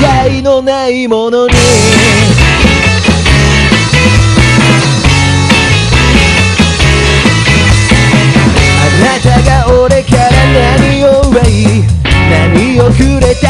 界のないものに。あなたが俺から何を奪い何をくれた